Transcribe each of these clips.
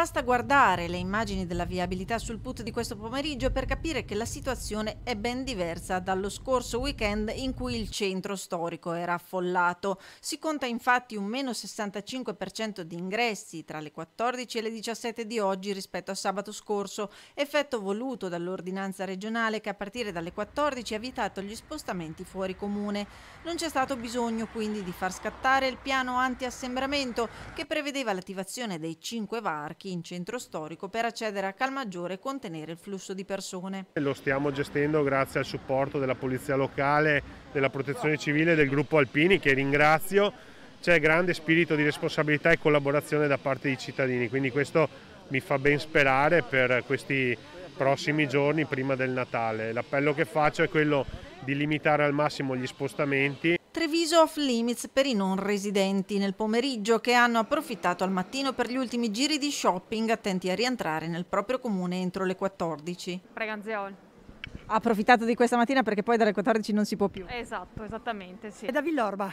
Basta guardare le immagini della viabilità sul put di questo pomeriggio per capire che la situazione è ben diversa dallo scorso weekend in cui il centro storico era affollato. Si conta infatti un meno 65% di ingressi tra le 14 e le 17 di oggi rispetto a sabato scorso, effetto voluto dall'ordinanza regionale che a partire dalle 14 ha vietato gli spostamenti fuori comune. Non c'è stato bisogno quindi di far scattare il piano anti-assembramento che prevedeva l'attivazione dei cinque varchi in centro storico per accedere a Calmaggiore e contenere il flusso di persone. Lo stiamo gestendo grazie al supporto della Polizia Locale, della Protezione Civile e del gruppo Alpini che ringrazio. C'è grande spirito di responsabilità e collaborazione da parte dei cittadini, quindi questo mi fa ben sperare per questi prossimi giorni prima del Natale. L'appello che faccio è quello di limitare al massimo gli spostamenti Treviso off limits per i non residenti nel pomeriggio che hanno approfittato al mattino per gli ultimi giri di shopping attenti a rientrare nel proprio comune entro le 14. Preganzione. Ha approfittato di questa mattina perché poi dalle 14 non si può più. Esatto, esattamente, sì. È da Villorba.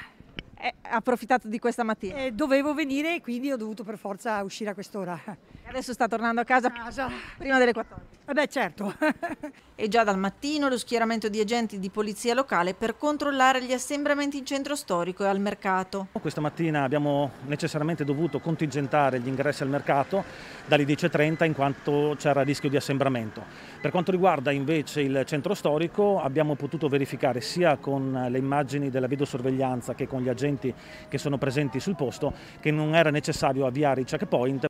Eh, ha approfittato di questa mattina. Eh, dovevo venire e quindi ho dovuto per forza uscire a quest'ora. Adesso sta tornando a casa, casa. prima delle 14. Eh beh certo. e già dal mattino lo schieramento di agenti di polizia locale per controllare gli assembramenti in centro storico e al mercato. Questa mattina abbiamo necessariamente dovuto contingentare gli ingressi al mercato dalle 10.30 in quanto c'era rischio di assembramento. Per quanto riguarda invece il centro storico abbiamo potuto verificare sia con le immagini della videosorveglianza che con gli agenti che sono presenti sul posto che non era necessario avviare i checkpoint